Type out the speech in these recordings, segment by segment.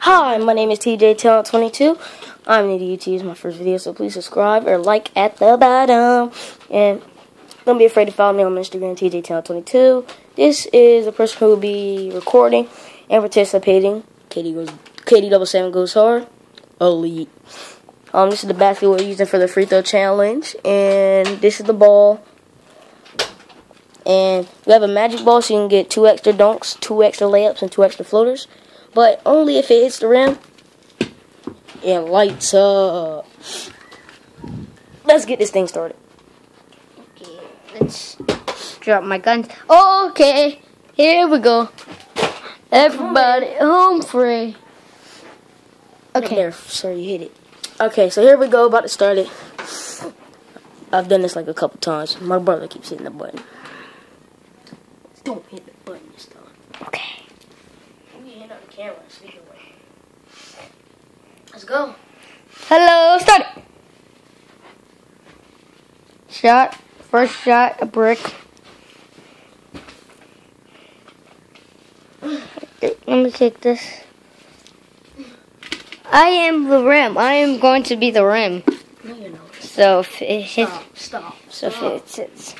Hi, my name is TJ Talent 22. I'm new to YouTube. It's my first video, so please subscribe or like at the bottom. And don't be afraid to follow me on Instagram, TJ Talent 22. This is the person who will be recording and participating. Katie goes, Katie double seven goes hard. Elite. Um, this is the basket we're using for the free throw challenge, and this is the ball. And we have a magic ball, so you can get two extra dunks, two extra layups, and two extra floaters but only if it hits the rim and lights up. Let's get this thing started. Okay, let's drop my guns. Okay, here we go. Everybody home free. Okay. There, sir, you hit it. Okay, so here we go, about to start it. I've done this like a couple times. My brother keeps hitting the button. Don't hit the button this time. Camera, speaking away. Let's go. Hello, start Shot, first shot, a brick. Let me take this. I am the rim. I am going to be the rim. No, you're not. So if it hits, stop, stop. So if it's, it's,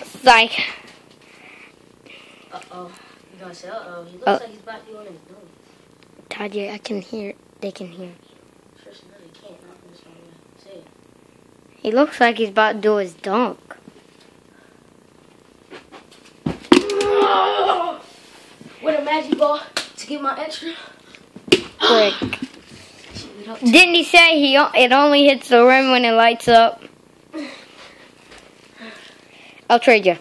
it's like. Uh oh. You gonna say uh oh? He looks uh, like he's about to go his Tadia, I can hear. They can hear. He looks like he's about to do his dunk. With a magic ball to get my extra. Quick. Didn't he say he it only hits the rim when it lights up? I'll trade you.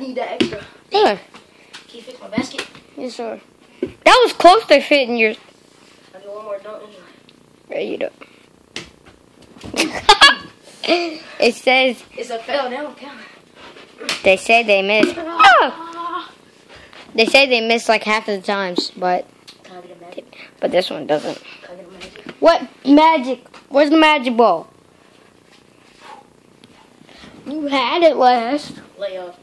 Need that extra. There. Can you fix my basket? Yes, sir. That was close to fitting your. I do one more, you? There you do. it says. It's a fail now, count. They say they missed. Oh! They say they miss like half of the times, but. But this one doesn't. What magic? Where's the magic ball? You had it last. Lay off.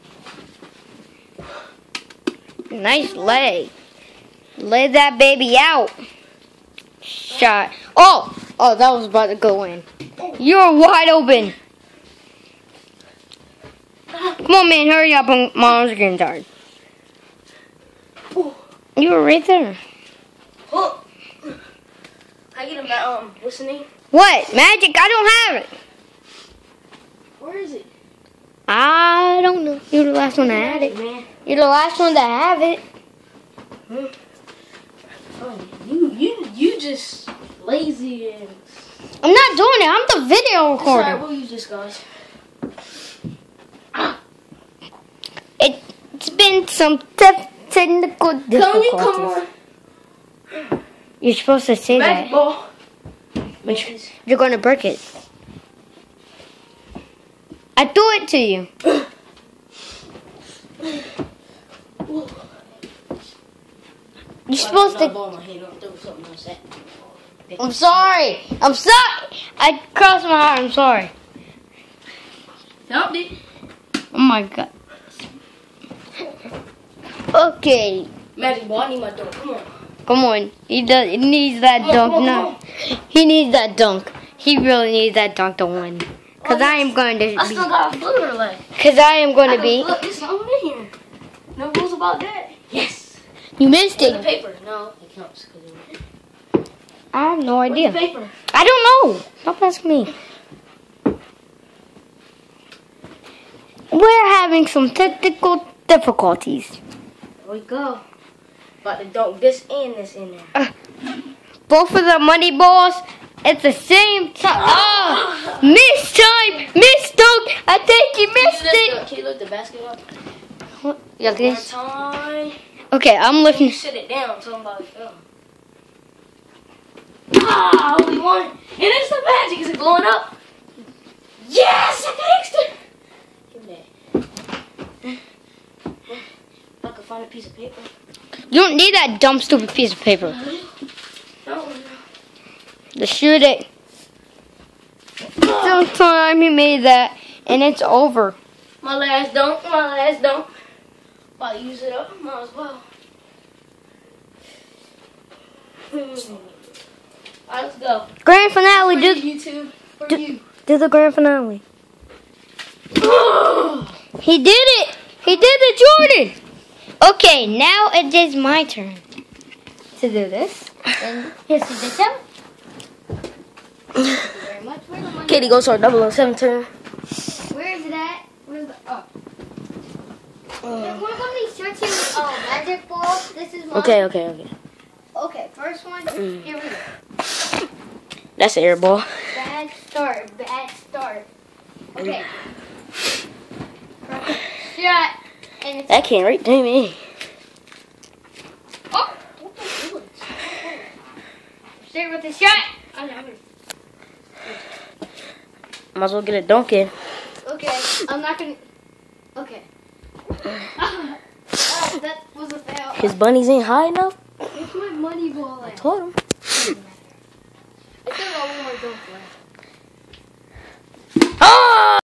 Nice lay. Lay that baby out. Shot. Oh! Oh, that was about to go in. You're wide open. Come on, man. Hurry up. Mom's getting tired. You were right there. Oh. I get him that, um, name? What? Magic? I don't have it. Where is it? I don't know. You're the last one that had it. Man. You're the last one to have it. Oh, you you you just lazy and. I'm not doing it. I'm the video recorder. Sorry, we'll use this, guys. It's been some technical difficulties. Come on. You're supposed to say that. Ball. Which, you're going to break it. I threw it to you. You're supposed to. I'm sorry. I'm sorry. I crossed my heart. I'm sorry. Helped it. Oh my god. Okay. Magic ball. I need my dunk. Come on. Come on. He does. He needs that come dunk on, now. He needs that dunk. He really needs that dunk to win. Cause oh, I am going to. I still got a footer left. Cause I am going I to be. Look, there's something in here. No rules about that. You missed it. The paper. No, it counts. I have no idea. paper? I don't know. Don't ask me. We're having some technical difficulties. There we go. But to dunk this and this in there. Uh, both of the money balls at the same time. Oh, miss time, miss dunk. I think he missed can it. The, can you lift the basket up? What? Yeah, this. time. Okay, I'm lifting. You sit it down. Somebody fell. Ah, we won. And it's the magic. Is it blowing up? Yes, I got extra. Give me that. I could find a piece of paper. You don't need that dumb, stupid piece of paper. No. Just shoot it. Sometime he made that, and it's over. My last dunk, my last dunk. If I use it up, might as well. Hmm. Alright, let's go. Grand finale. For Do YouTube. For do- you. do the grand finale. He did it. He did it, Jordan. Okay, now it is my turn to do this. And here's the detail. Thank you very much. Where's the money? Katie goes to our double seven turn. Where is it at? Where's the oh? There's one of these searching oh magic ball. This is mine. Okay, okay, okay. Okay, first one. Mm. Here we go. That's an air ball. Bad start. Bad start. Okay. Shot. And That can't right to me. oh. What the doing? Straight with the shot. Oh, no. Might as well get a dunk in. Okay, I'm not gonna that was a fail. His bunnies ain't high enough. It's my money ball. I told him. I think I want my girlfriend.